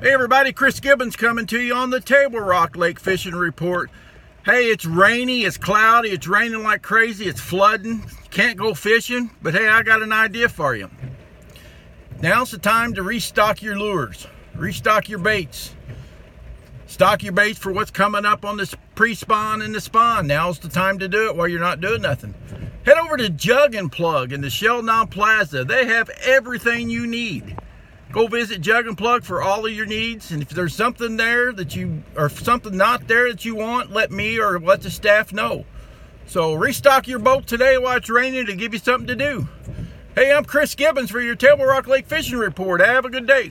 Hey everybody, Chris Gibbons coming to you on the Table Rock Lake Fishing Report. Hey, it's rainy, it's cloudy, it's raining like crazy, it's flooding. Can't go fishing, but hey, I got an idea for you. Now's the time to restock your lures, restock your baits. Stock your baits for what's coming up on this pre-spawn and the spawn. Now's the time to do it while you're not doing nothing. Head over to Jug and Plug in the Sheldon Plaza. They have everything you need go visit Jug and Plug for all of your needs. And if there's something there that you, or something not there that you want, let me or let the staff know. So restock your boat today while it's raining to give you something to do. Hey, I'm Chris Gibbons for your Table Rock Lake Fishing Report. Have a good day.